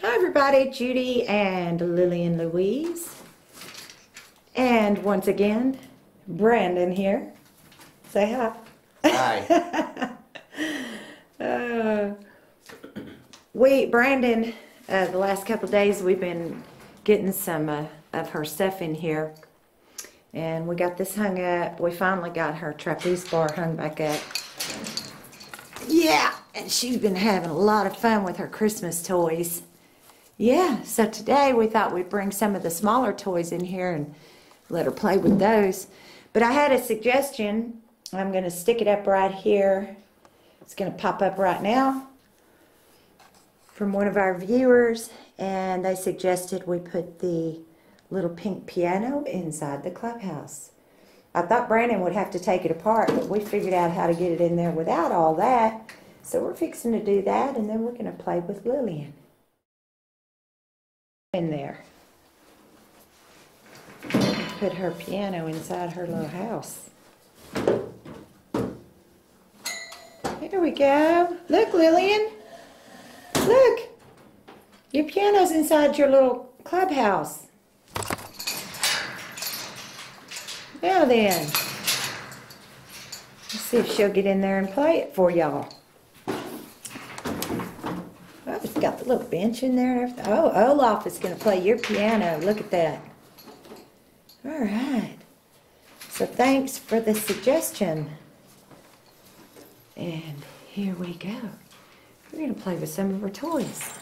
Hi everybody, Judy and Lillian Louise. And once again, Brandon here. Say hi. Hi. Uh, we, Brandon, uh, the last couple days, we've been getting some uh, of her stuff in here. And we got this hung up. We finally got her trapeze bar hung back up. Yeah, and she's been having a lot of fun with her Christmas toys. Yeah, so today we thought we'd bring some of the smaller toys in here and let her play with those. But I had a suggestion. I'm going to stick it up right here. It's going to pop up right now from one of our viewers, and they suggested we put the little pink piano inside the clubhouse. I thought Brandon would have to take it apart, but we figured out how to get it in there without all that. So we're fixing to do that, and then we're going to play with Lillian in there. Put her piano inside her little house. Here we go. Look, Lillian. Look. Your piano's inside your little clubhouse. Now then. Let's see if she'll get in there and play it for y'all. Oh, it's got the little bench in there and everything. Oh, Olaf is going to play your piano. Look at that. All right. So thanks for the suggestion. And here we go. We're going to play with some of her toys.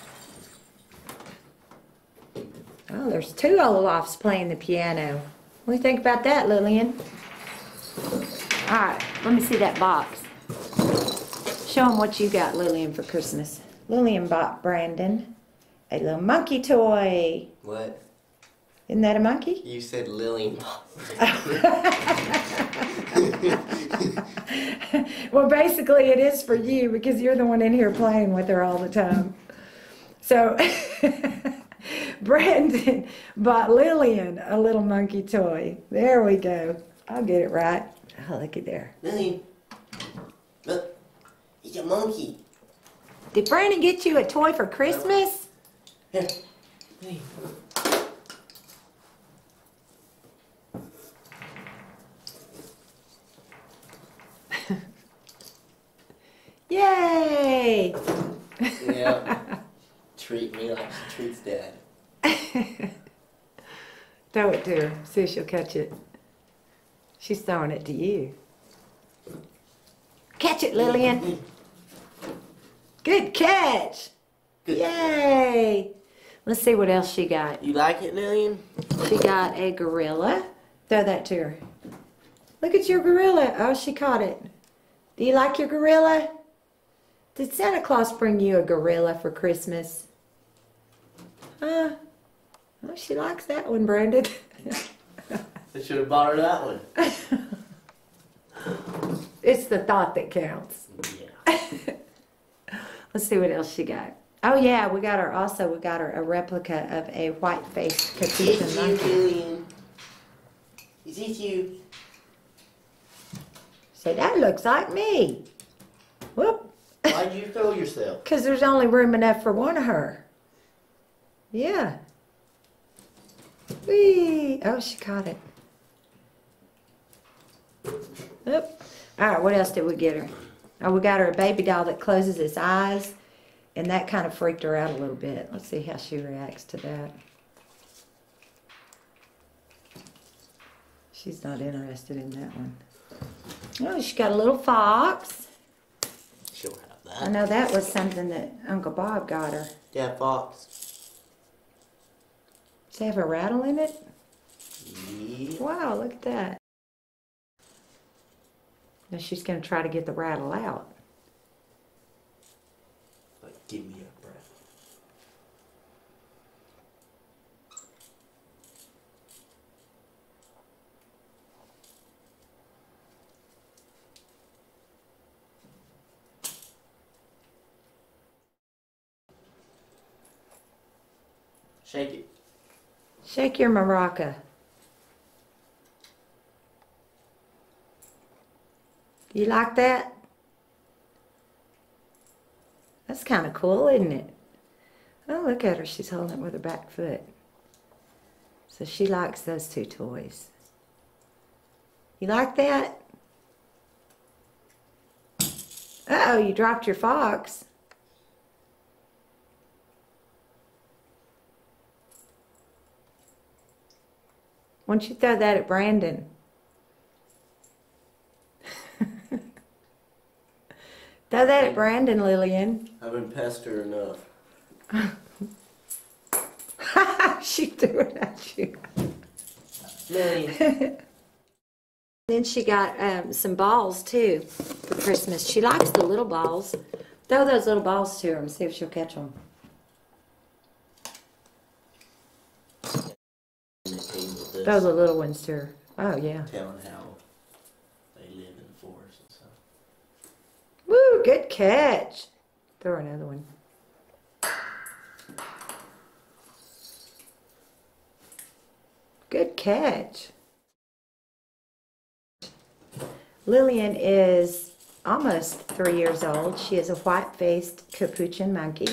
Oh, there's two Olafs playing the piano. What do you think about that, Lillian? All right, let me see that box. Show them what you got, Lillian, for Christmas. Lillian bought Brandon a little monkey toy. What? Isn't that a monkey? You said Lillian. Oh. well, basically, it is for you because you're the one in here playing with her all the time. So, Brandon bought Lillian a little monkey toy. There we go. I'll get it right. Oh, look at there. Lillian. Look. He's a monkey. Did Brandon get you a toy for Christmas? Here. Yay! Yeah. Treat me like she treats dad. Throw it to her. See if she'll catch it. She's throwing it to you. Catch it, Lillian. Good catch. Good. Yay. Let's see what else she got. You like it, Lillian? She got a gorilla. Throw that to her. Look at your gorilla. Oh, she caught it. Do you like your gorilla? Did Santa Claus bring you a gorilla for Christmas? Huh? Oh, she likes that one, Brandon. I should have bought her that one. it's the thought that counts. Yeah. Let's see what else she got. Oh yeah, we got her also. We got her a replica of a white-faced capuchin monkey. Is it you? So that looks like me. Whoop. Why'd you throw yourself? Because there's only room enough for one of her. Yeah. Whee! Oh, she caught it. Yep. All right, what else did we get her? Oh, we got her a baby doll that closes its eyes, and that kind of freaked her out a little bit. Let's see how she reacts to that. She's not interested in that one. Oh, she got a little fox. She'll have that. I know that was something that Uncle Bob got her. Dad Fox. Does it have a rattle in it? Yeah. Wow, look at that. Now she's going to try to get the rattle out. Like, give me a breath. Shake it. Shake your maraca. You like that? That's kind of cool, isn't it? Oh, look at her. She's holding it with her back foot. So she likes those two toys. You like that? Uh-oh, you dropped your fox. Why don't you throw that at Brandon? Throw that at Brandon, Lillian. I've been pestered enough. she threw it at you. Lily. Then she got um, some balls too for Christmas. She likes the little balls. Throw those little balls to her and see if she'll catch them. They came with this, Throw the little ones too. Oh yeah. telling how they live in the forest and stuff. Woo! Good catch. Throw another one. Good catch. Lillian is almost three years old. She is a white-faced capuchin monkey.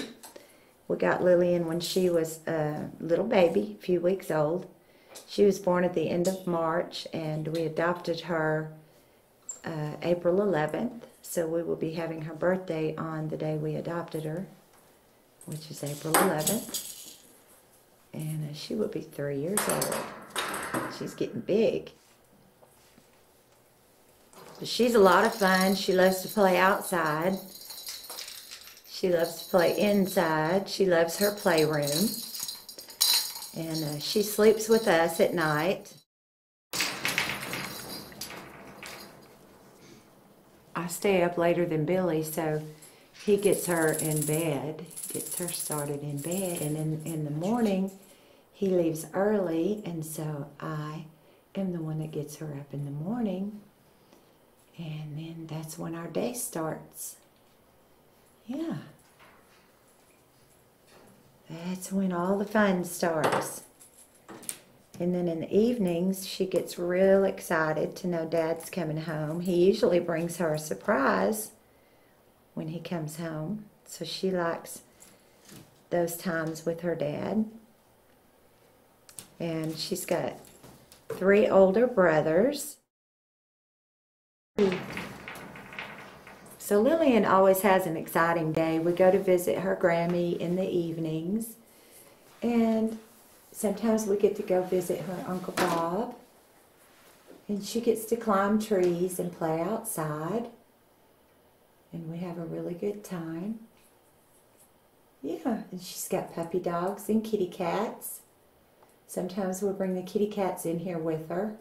We got Lillian when she was a little baby, a few weeks old. She was born at the end of March, and we adopted her uh, April 11th. So we will be having her birthday on the day we adopted her, which is April 11th. And uh, she will be three years old. She's getting big. But she's a lot of fun. She loves to play outside. She loves to play inside. She loves her playroom. And uh, she sleeps with us at night. Stay up later than Billy, so he gets her in bed, gets her started in bed, and in, in the morning he leaves early, and so I am the one that gets her up in the morning, and then that's when our day starts. Yeah. That's when all the fun starts. And then in the evenings, she gets real excited to know Dad's coming home. He usually brings her a surprise when he comes home. So she likes those times with her dad. And she's got three older brothers. So Lillian always has an exciting day. We go to visit her Grammy in the evenings. And sometimes we get to go visit her Uncle Bob. And she gets to climb trees and play outside. And we have a really good time. Yeah, and she's got puppy dogs and kitty cats. Sometimes we'll bring the kitty cats in here with her.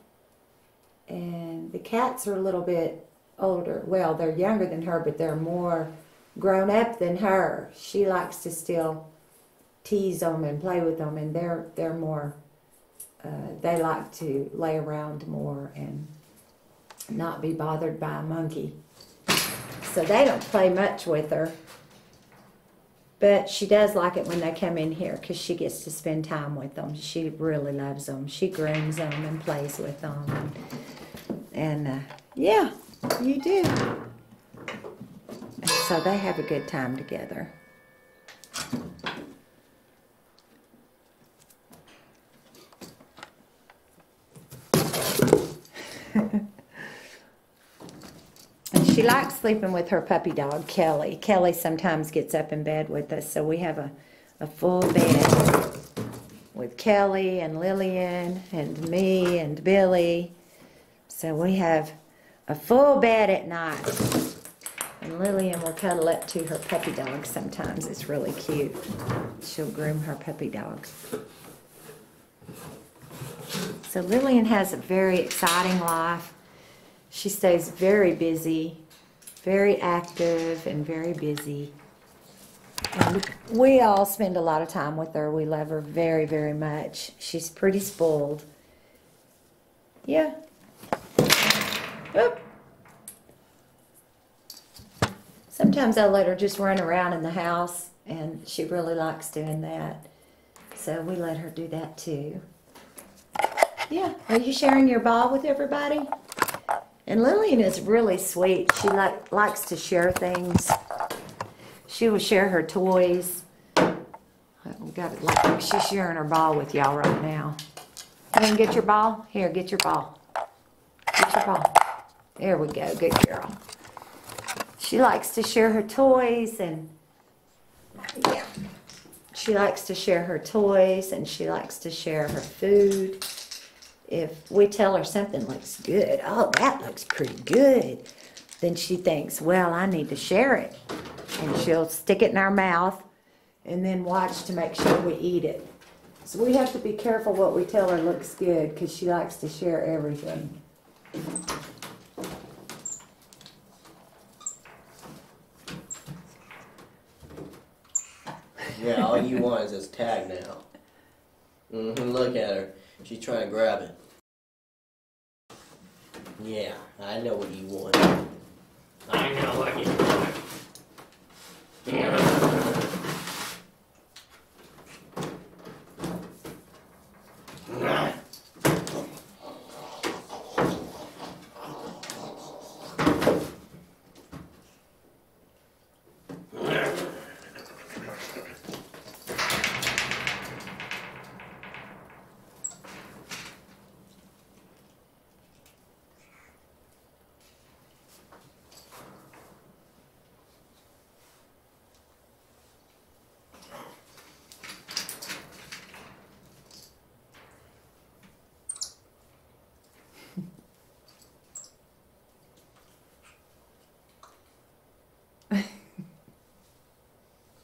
And the cats are a little bit older. Well, they're younger than her, but they're more grown up than her. She likes to still tease them and play with them, and they're they're more. Uh, they like to lay around more and not be bothered by a monkey. So they don't play much with her. But she does like it when they come in here because she gets to spend time with them. She really loves them. She grooms them and plays with them. And, uh, yeah, you do. So they have a good time together. And she likes sleeping with her puppy dog, Kelly. Kelly sometimes gets up in bed with us, so we have a, a full bed with Kelly and Lillian and me and Billy. So we have a full bed at night. And Lillian will cuddle up to her puppy dog sometimes. It's really cute. She'll groom her puppy dog. So Lillian has a very exciting life. She stays very busy, very active, and very busy. And we all spend a lot of time with her. We love her very, very much. She's pretty spoiled. Yeah. Oop. Sometimes I let her just run around in the house, and she really likes doing that. So we let her do that too. Yeah. Are you sharing your ball with everybody? And Lillian is really sweet. She like likes to share things. She will share her toys. We got it like she's sharing her ball with y'all right now. You wanna get your ball? Here, get your ball. Get your ball. There we go, good girl. She likes to share her toys and, yeah. She likes to share her toys and she likes to share her food. If we tell her something looks good, oh, that looks pretty good, then she thinks, well, I need to share it. And she'll stick it in our mouth and then watch to make sure we eat it. So we have to be careful what we tell her looks good because she likes to share everything. Yeah, all you want is this tag now. hmm look at her. She's trying to grab it. Yeah, I know what you want. I know what you want.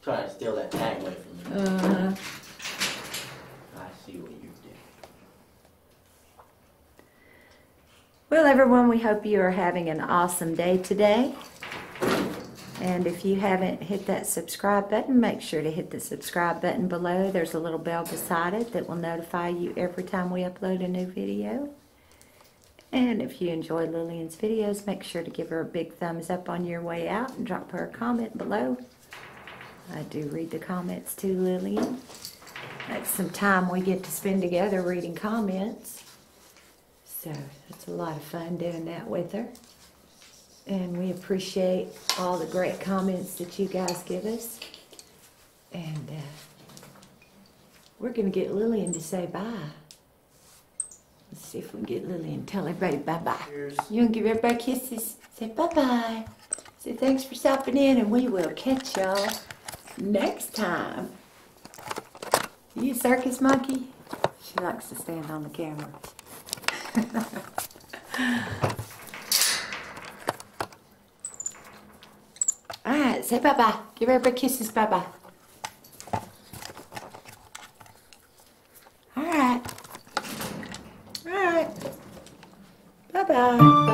Trying to steal that tag away from me. Uh, I see what you did. well, everyone, we hope you are having an awesome day today. And if you haven't hit that subscribe button, make sure to hit the subscribe button below. There's a little bell beside it that will notify you every time we upload a new video. And if you enjoy Lillian's videos, make sure to give her a big thumbs up on your way out and drop her a comment below. I do read the comments too, Lillian. That's some time we get to spend together reading comments. So it's a lot of fun doing that with her. And we appreciate all the great comments that you guys give us. And uh, we're going to get Lillian to say bye. Let's see if we can get Lillian to tell everybody bye-bye. You to give everybody kisses? Say bye-bye. Say thanks for stopping in and we will catch y'all next time. You circus monkey? She likes to stand on the camera. All right, say bye-bye. Give everybody kisses bye-bye. All right. All right. Bye-bye.